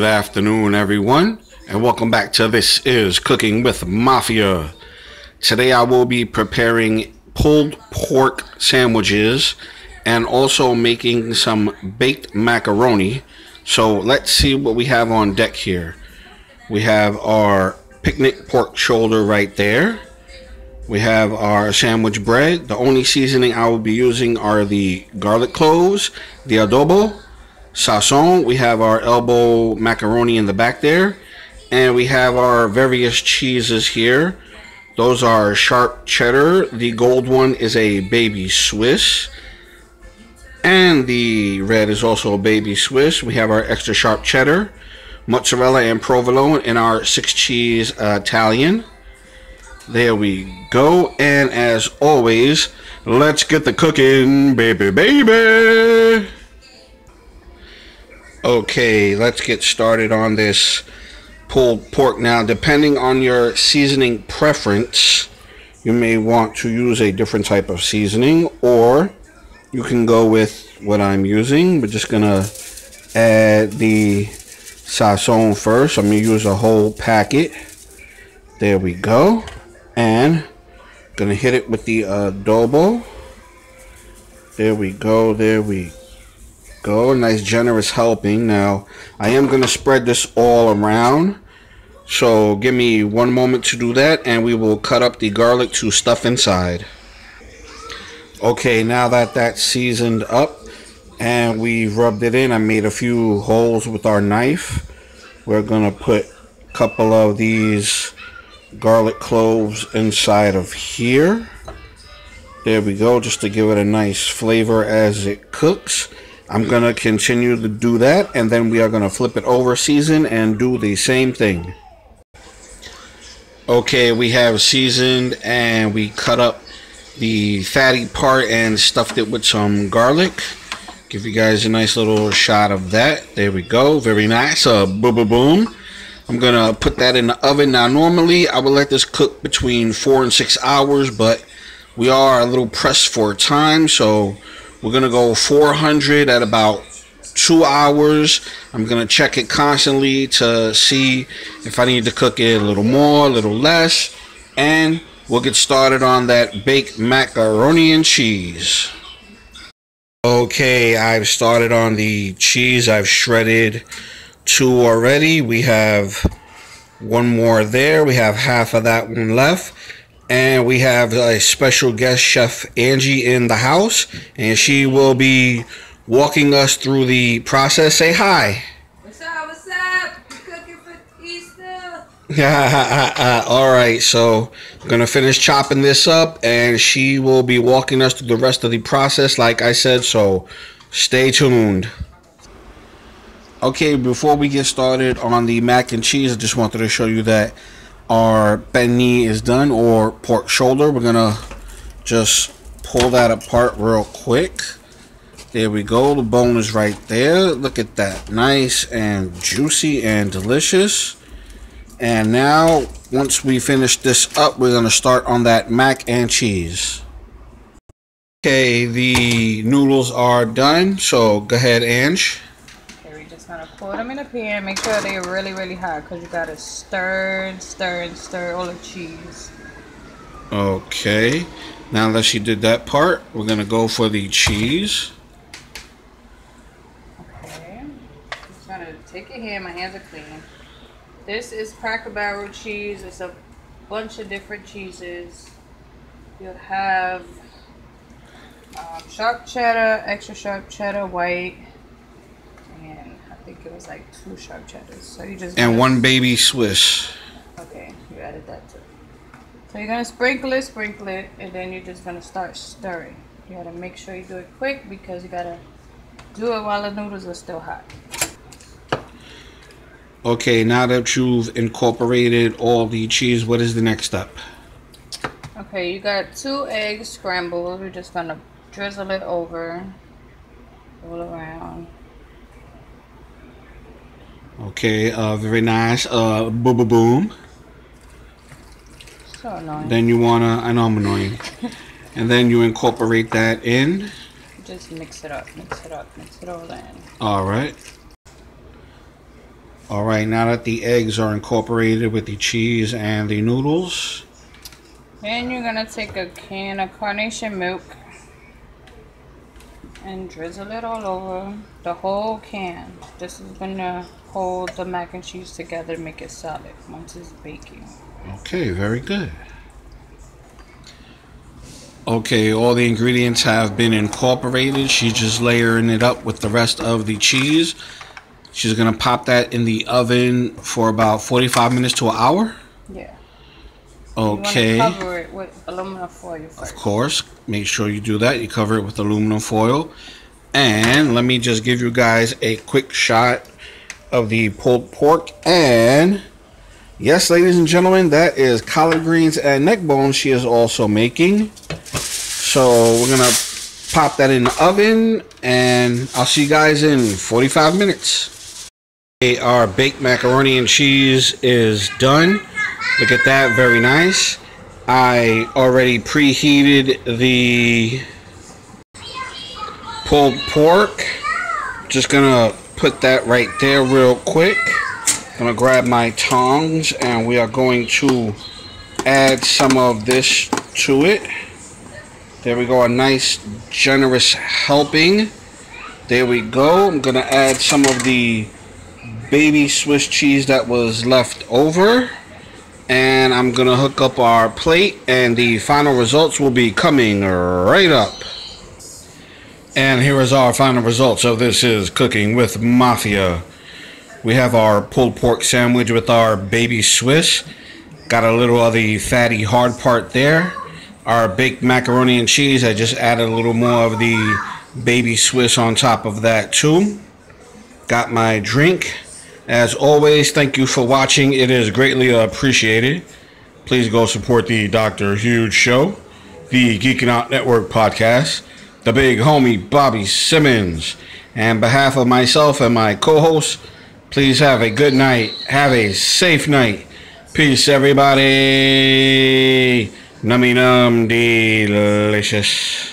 Good afternoon, everyone, and welcome back to This is Cooking with Mafia. Today I will be preparing pulled pork sandwiches and also making some baked macaroni. So let's see what we have on deck here. We have our picnic pork shoulder right there. We have our sandwich bread. The only seasoning I will be using are the garlic cloves, the adobo, sazon. We have our elbow macaroni in the back there. And we have our various cheeses here. Those are sharp cheddar. The gold one is a baby Swiss. And the red is also a baby Swiss. We have our extra sharp cheddar, mozzarella and provolone in our six cheese uh, Italian. There we go. And as always, let's get the cooking, baby, baby. Okay, let's get started on this pulled pork. Now, depending on your seasoning preference, you may want to use a different type of seasoning or you can go with what I'm using. We're just going to add the sazon first. I'm going to use a whole packet. There we go. And going to hit it with the uh, adobo. There we go. There we go. Nice generous helping. Now, I am going to spread this all around. So give me one moment to do that and we will cut up the garlic to stuff inside. Okay, now that that's seasoned up and we rubbed it in, I made a few holes with our knife. We're going to put a couple of these garlic cloves inside of here. There we go, just to give it a nice flavor as it cooks. I'm going to continue to do that and then we are going to flip it over season and do the same thing. Okay, we have seasoned and we cut up the fatty part and stuffed it with some garlic. Give you guys a nice little shot of that. There we go. Very nice. Uh, boom, boom, boom. I'm going to put that in the oven. Now, normally I would let this cook between four and six hours, but we are a little pressed for time. So we're going to go 400 at about two hours. I'm going to check it constantly to see if I need to cook it a little more, a little less. And we'll get started on that baked macaroni and cheese. Okay, I've started on the cheese. I've shredded two already. We have one more there. We have half of that one left. And we have a special guest chef, Angie, in the house. And she will be walking us through the process. Say hi. What's up? What's up? You cooking for Easter? All right, so I'm gonna finish chopping this up, and she will be walking us through the rest of the process, like I said. So stay tuned. Okay, before we get started on the mac and cheese, I just wanted to show you that our beni is done, or pork shoulder. We're gonna just pull that apart real quick. There we go. The bone is right there. Look at that. Nice and juicy and delicious. And now, once we finish this up, we're going to start on that mac and cheese. Okay, the noodles are done. So go ahead, Ange. Gonna put them in a pan. Make sure they're really, really hot because you gotta stir and stir and stir all the cheese. Okay. Now that she did that part, we're going to go for the cheese. Okay. Just gonna take your hand. My hands are clean. This is Cracker Barrel cheese. It's a bunch of different cheeses. You'll have um, sharp cheddar, extra sharp cheddar, white, and I think it was like two sharp cheddars. So you just And one baby Swiss. Okay, you added that too. So you're gonna sprinkle it, sprinkle it, and then you're just gonna start stirring. You gotta make sure you do it quick because you gotta do it while the noodles are still hot. Okay, now that you've incorporated all the cheese, what is the next step? Okay, you got two eggs scrambled. We're just gonna drizzle it over, roll around. Okay, uh, very nice. Uh, boom, boom, boom. So annoying. Then you wanna, I know I'm annoying. and then you incorporate that in. Just mix it up, mix it up, mix it all in. All right. All right, now that the eggs are incorporated with the cheese and the noodles, then you're gonna take a can of carnation milk and drizzle it all over the whole can. This is gonna hold the mac and cheese together, make it solid once it's baking. Okay, very good. Okay, all the ingredients have been incorporated. She's just layering it up with the rest of the cheese. She's gonna pop that in the oven for about 45 minutes to an hour. Yeah. Okay. You want to cover it with aluminum foil first. Of course, make sure you do that. You cover it with aluminum foil. And let me just give you guys a quick shot of the pulled pork. And yes, ladies and gentlemen, that is collard greens and neck bones she is also making. So we're going to pop that in the oven and I'll see you guys in 45 minutes. Our baked macaroni and cheese is done. Look at that, very nice. I already preheated the pulled pork. Just gonna put that right there real quick. Gonna grab my tongs and we are going to add some of this to it. There we go, a nice generous helping. There we go. I'm gonna add some of the baby Swiss cheese that was left over. And I'm gonna hook up our plate and the final results will be coming right up. And here is our final results of this is Cooking with Mafia. We have our pulled pork sandwich with our baby Swiss. Got a little of the fatty hard part there. Our baked macaroni and cheese, I just added a little more of the baby Swiss on top of that too. Got my drink. As always, thank you for watching. It is greatly appreciated. Please go support the Dr. Huge Show, the Geeking Out Network podcast, the big homie Bobby Simmons. And behalf of myself and my co-host, please have a good night. Have a safe night. Peace, everybody. Nummy num delicious.